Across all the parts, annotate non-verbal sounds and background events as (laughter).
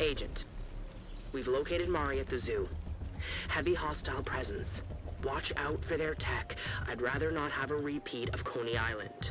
Agent, we've located Mari at the zoo. Heavy hostile presence. Watch out for their tech. I'd rather not have a repeat of Coney Island.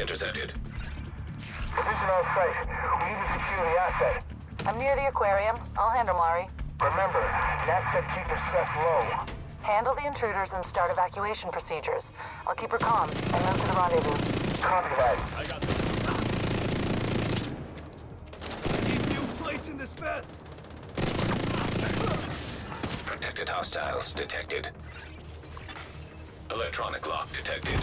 Intercepted. Division on site. We need to secure the asset. I'm near the aquarium. I'll handle Mari. Remember, Nat said keep her stress low. Handle the intruders and start evacuation procedures. I'll keep her calm and move to the rendezvous. Copy that. I got this. Need new plates in this bed. Protected hostiles detected. Electronic lock detected.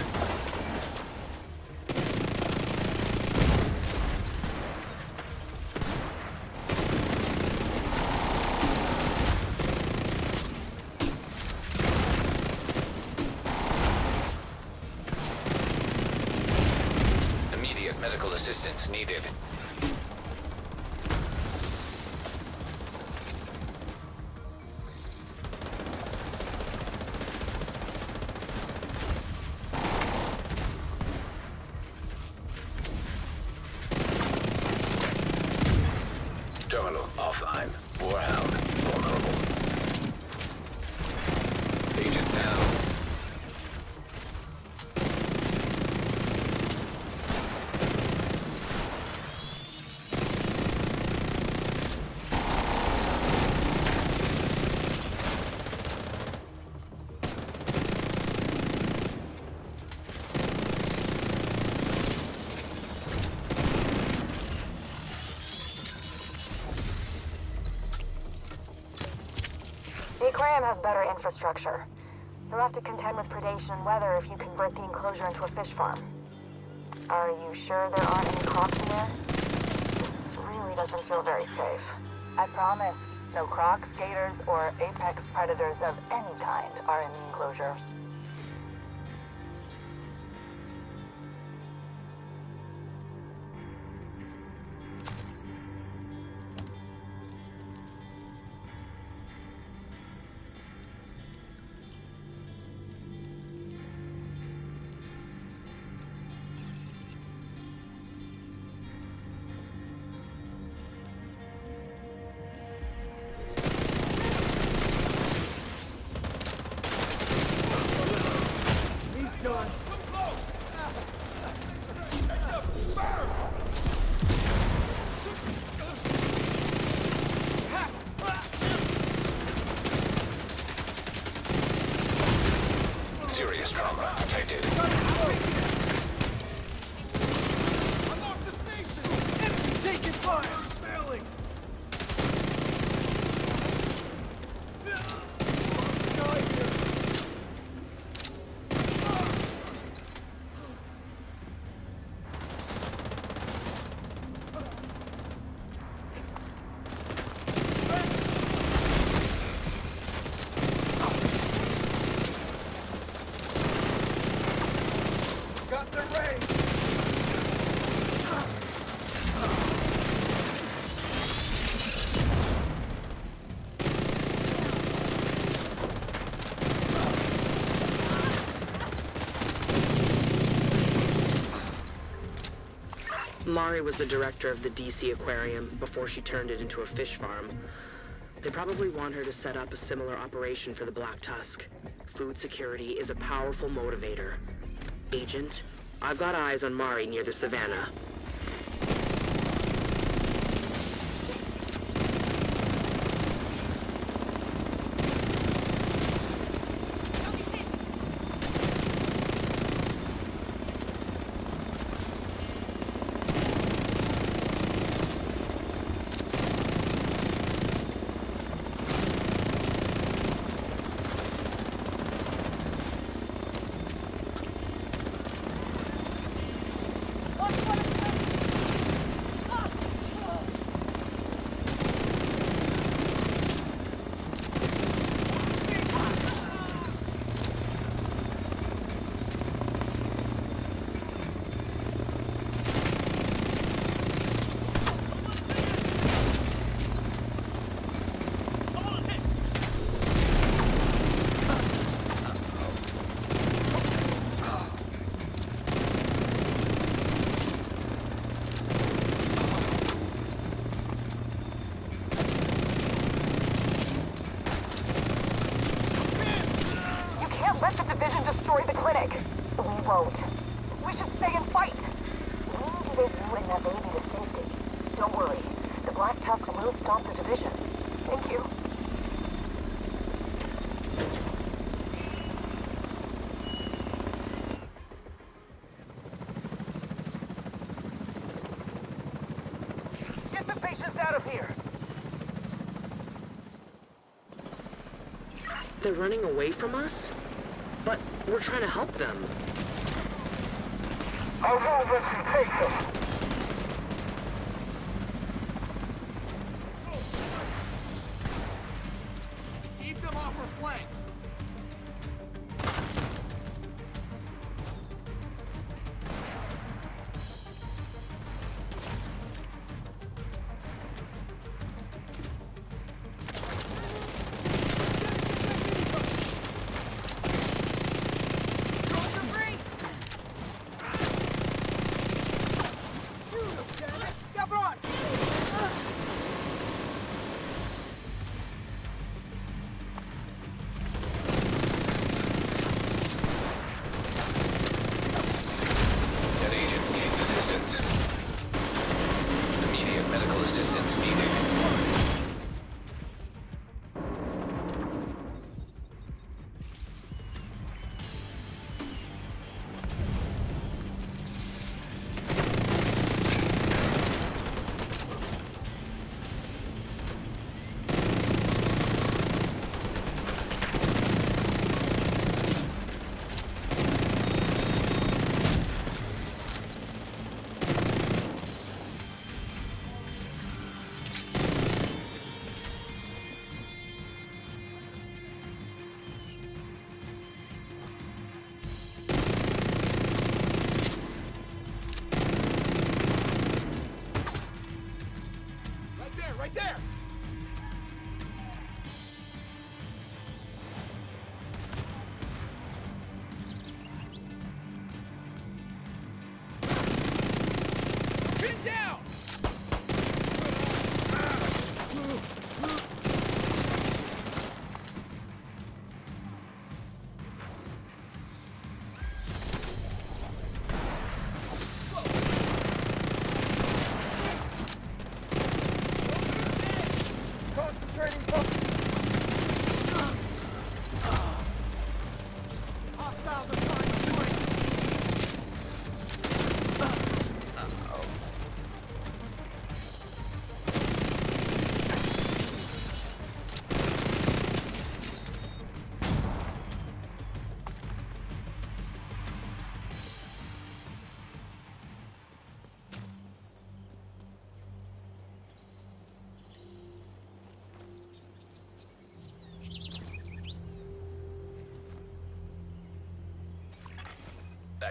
Has better infrastructure. You'll have to contend with predation and weather if you convert the enclosure into a fish farm. Are you sure there aren't any crocs in there? This really doesn't feel very safe. I promise, no crocs, gators, or apex predators of any kind are in the enclosures. Mari was the director of the DC Aquarium before she turned it into a fish farm. They probably want her to set up a similar operation for the Black Tusk. Food security is a powerful motivator. Agent, I've got eyes on Mari near the savannah. You can't let the division destroy the clinic. We won't. We should stay and fight. We need to get you and that baby to safety. Don't worry. The Black Tusk will stop the division. Thank you. Get the patients out of here! They're running away from us? But we're trying to help them. I won't let take them!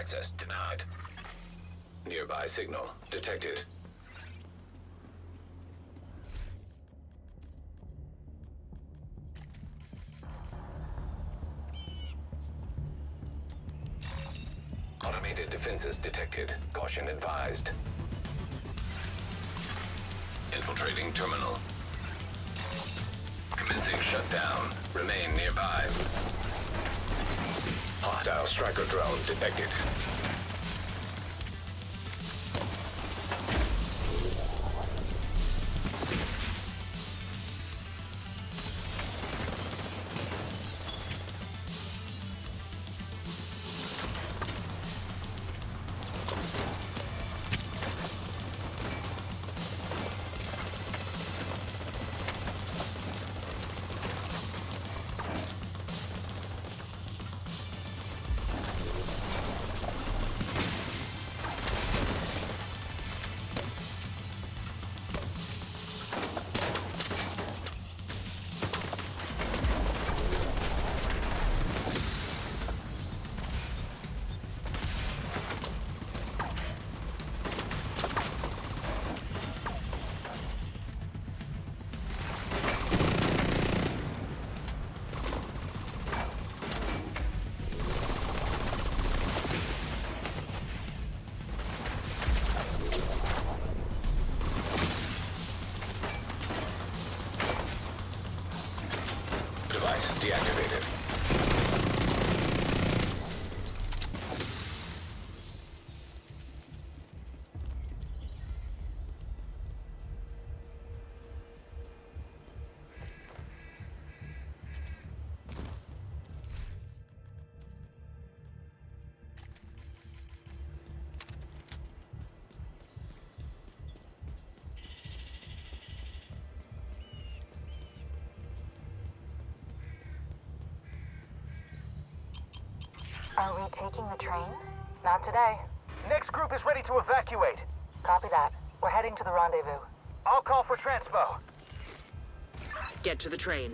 Access denied. Nearby signal detected. Automated defenses detected. Caution advised. Infiltrating terminal. Commencing shutdown. Remain nearby. Hostile striker drone detected. Deactivated. Are we taking the train? Not today. Next group is ready to evacuate. Copy that. We're heading to the rendezvous. I'll call for transpo. Get to the train.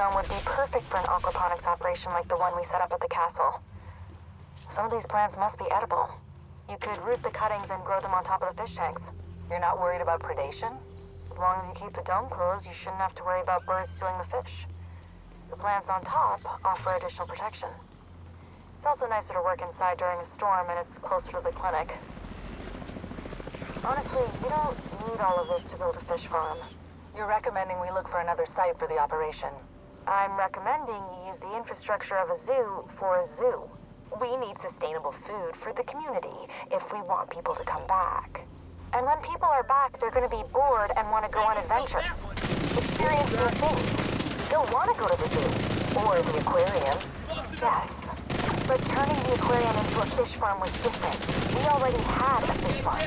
Biodome would be perfect for an aquaponics operation like the one we set up at the castle. Some of these plants must be edible. You could root the cuttings and grow them on top of the fish tanks. You're not worried about predation? As long as you keep the dome closed, you shouldn't have to worry about birds stealing the fish. The plants on top offer additional protection. It's also nicer to work inside during a storm and it's closer to the clinic. Honestly, you don't need all of this to build a fish farm. You're recommending we look for another site for the operation. I'm recommending you use the infrastructure of a zoo for a zoo. We need sustainable food for the community if we want people to come back. And when people are back, they're going to be bored and want to go on adventures. Experience new things. They'll want to go to the zoo. Or the aquarium. Yes. But turning the aquarium into a fish farm was different. We already had a fish farm.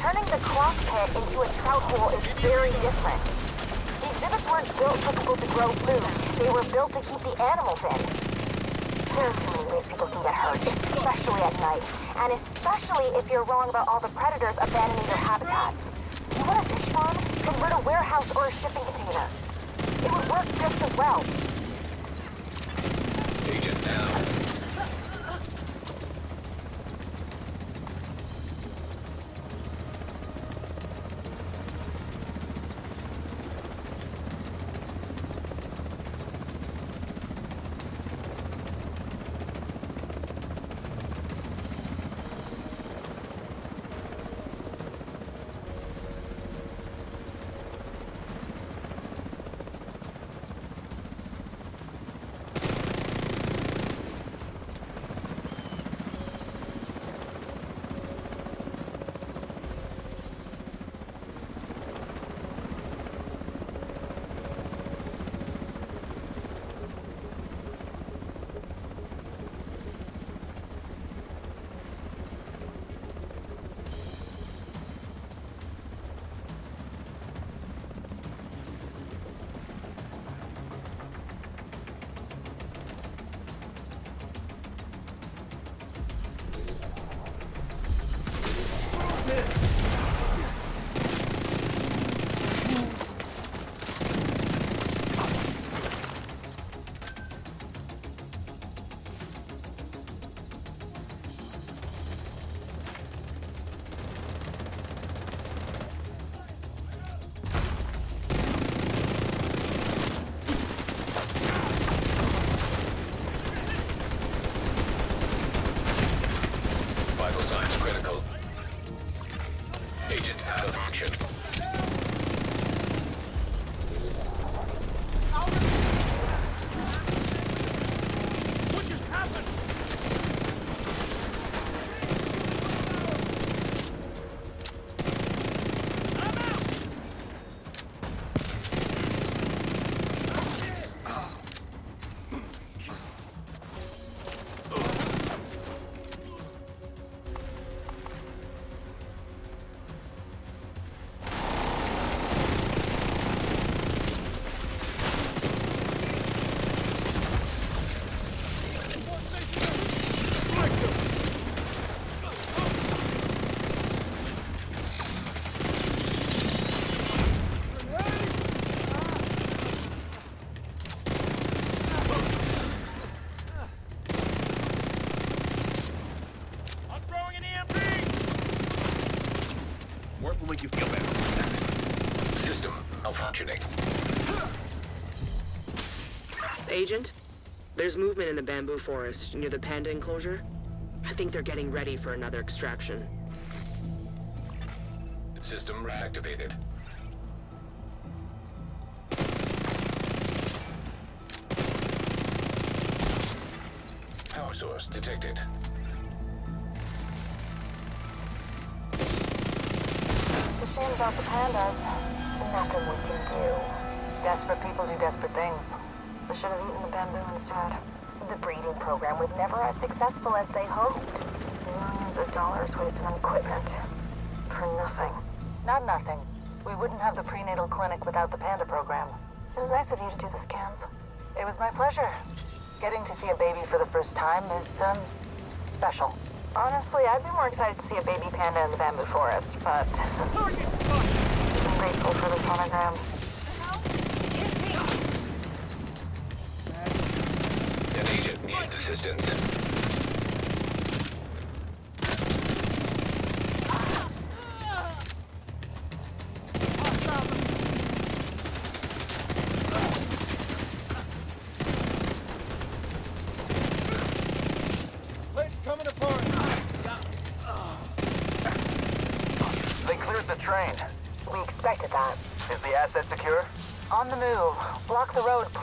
Turning the cross pit into a trout hole is very different. Weren't built people to grow food. They were built to keep the animals in. Many ways people can get hurt, especially at night. And especially if you're wrong about all the predators abandoning their habitats. You want a fish farm? Convert a warehouse or a shipping container. It would work just as well. Agent down. Vital critical. Will make you feel better. System malfunctioning. Agent, there's movement in the bamboo forest near the panda enclosure. I think they're getting ready for another extraction. System reactivated. Power source detected. About the pandas. Nothing we can do. Desperate people do desperate things. We should have eaten the bamboo instead. The breeding program was never as successful as they hoped. Millions of dollars wasted on equipment. For nothing. Not nothing. We wouldn't have the prenatal clinic without the panda program. It was nice of you to do the scans. It was my pleasure. Getting to see a baby for the first time is, um, special. Honestly, I'd be more excited to see a baby panda in the bamboo forest, but... I'm grateful for the sonogram. An agent needs assistance.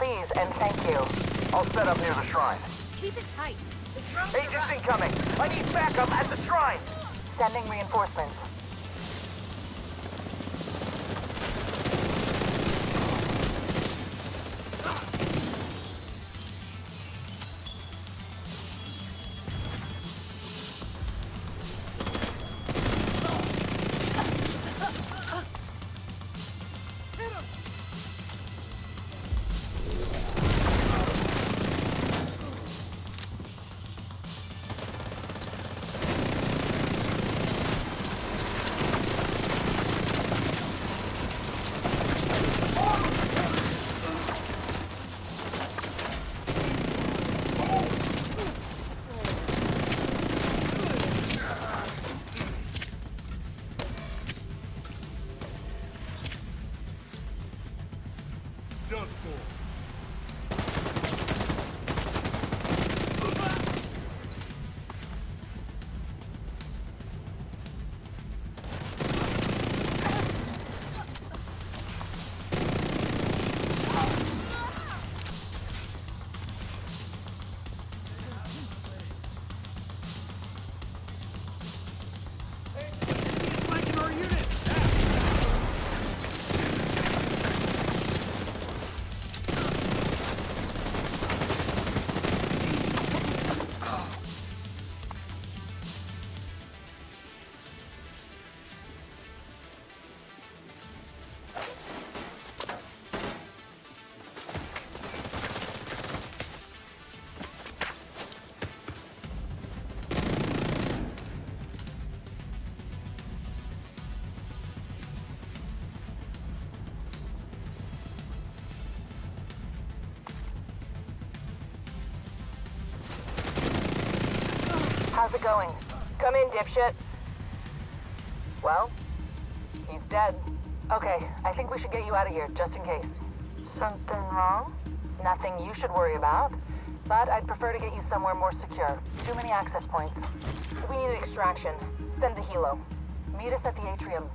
Please, and going? Come in, dipshit. Well, he's dead. Okay, I think we should get you out of here, just in case. Something wrong? Nothing you should worry about. But I'd prefer to get you somewhere more secure. Too many access points. We need an extraction. Send the helo. Meet us at the atrium.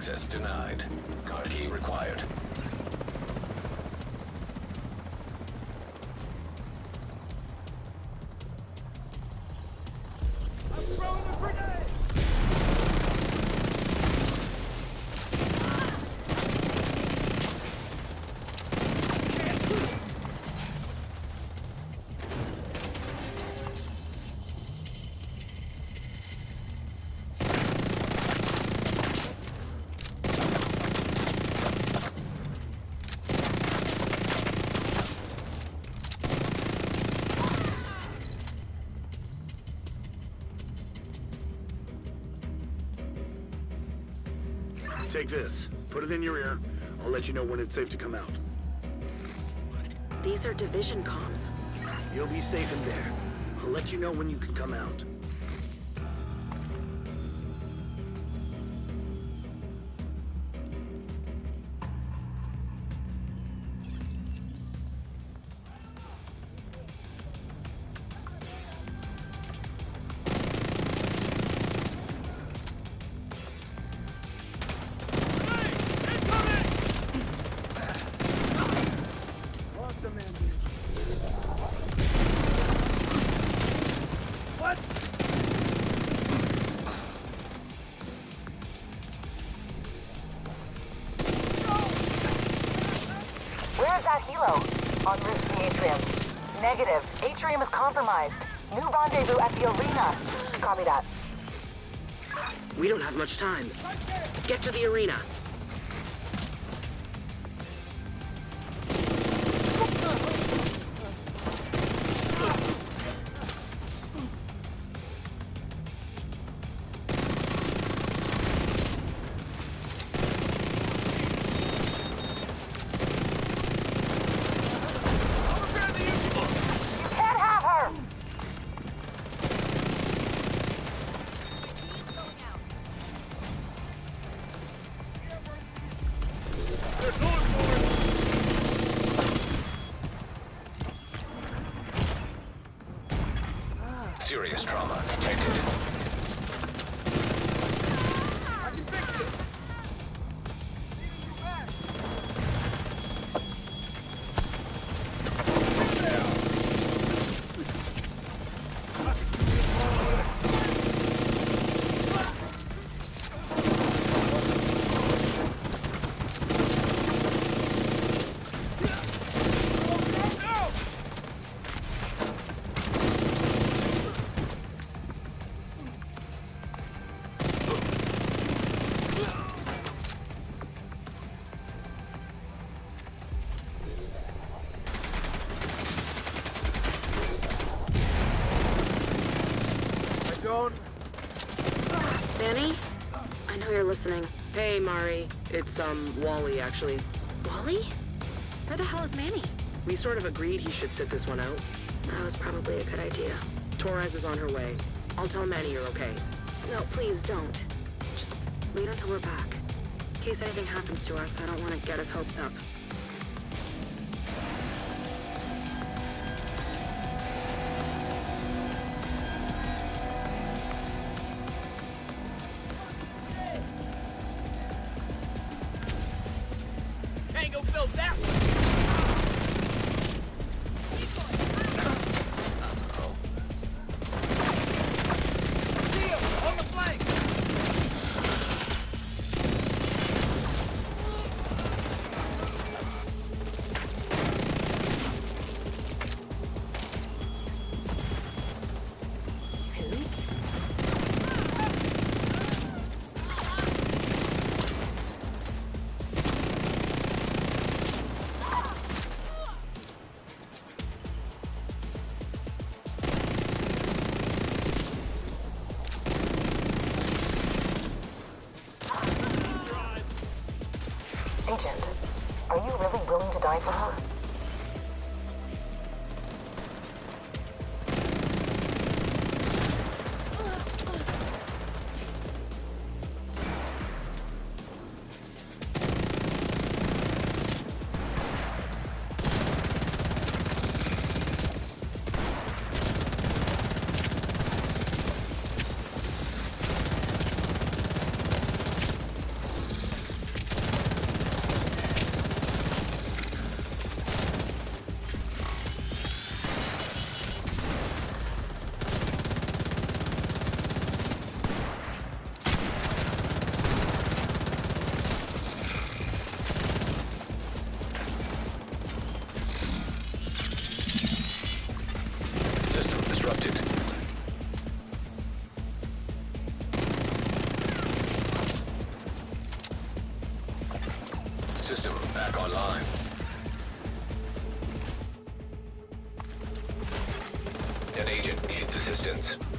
Access denied. Card key required. Take this. Put it in your ear. I'll let you know when it's safe to come out. These are division comms. You'll be safe in there. I'll let you know when you can come out. Negative. Atrium is compromised. New rendezvous at the arena. Copy that. We don't have much time. Get to the arena. Serious trauma detected. Um, Wally, actually. Wally? Where the hell is Manny? We sort of agreed he should sit this one out. That was probably a good idea. Torres is on her way. I'll tell Manny you're okay. No, please don't. Just wait until we're back. In case anything happens to us, I don't want to get his hopes up. Agent, are you really willing to die for her? Agent needs assistance.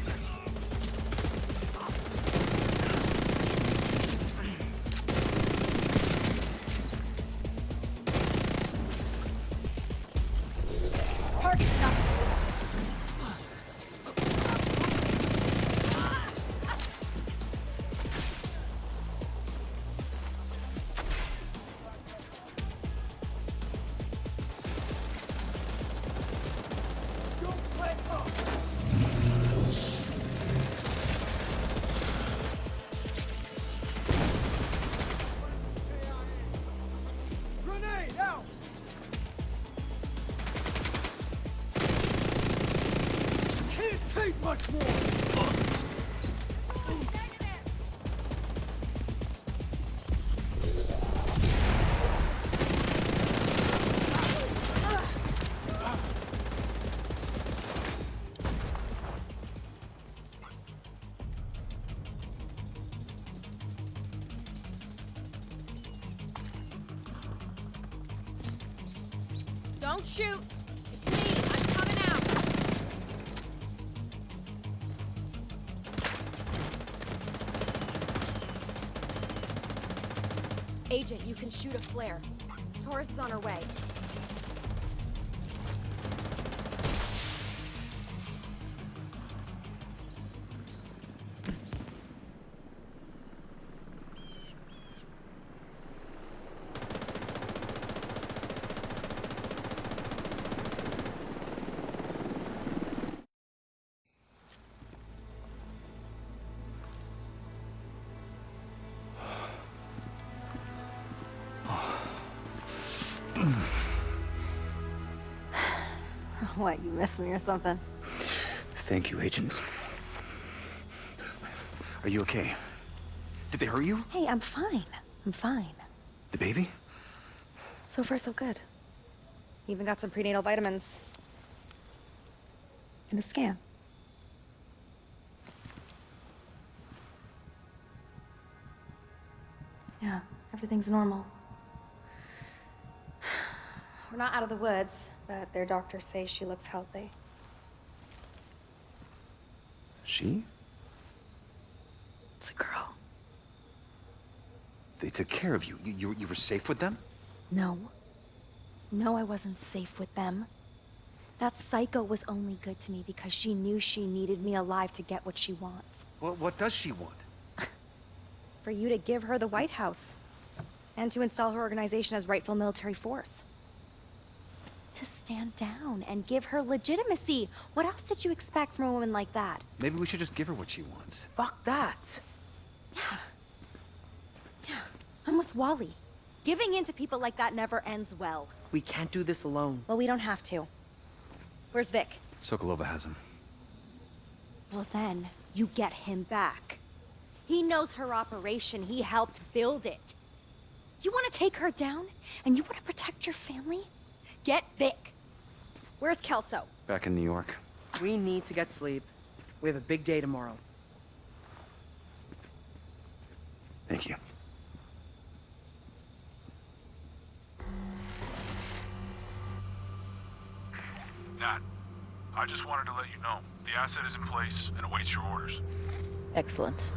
Don't shoot! It's me! I'm coming out! Agent, you can shoot a flare. Taurus is on her way. What, you miss me or something? Thank you, Agent. Are you okay? Did they hurt you? Hey, I'm fine. I'm fine. The baby? So far, so good. Even got some prenatal vitamins. And a scan. Yeah, everything's normal. (sighs) We're not out of the woods, but their doctors say she looks healthy. She? It's a girl. They took care of you. You, you, you were safe with them? No. No, I wasn't safe with them. That psycho was only good to me because she knew she needed me alive to get what she wants. What, what does she want? For you to give her the White House. And to install her organization as rightful military force. To stand down and give her legitimacy. What else did you expect from a woman like that? Maybe we should just give her what she wants. Fuck that. Yeah. (sighs) Yeah. I'm with Wally. Giving in to people like that never ends well. We can't do this alone. Well, we don't have to. Where's Vic? Sokolova has him. Well, then, you get him back. He knows her operation. He helped build it. You want to take her down? And you want to protect your family? Get Vic. Where's Kelso? Back in New York. We need to get sleep. We have a big day tomorrow. Thank you. Nat, I just wanted to let you know the asset is in place and awaits your orders. Excellent.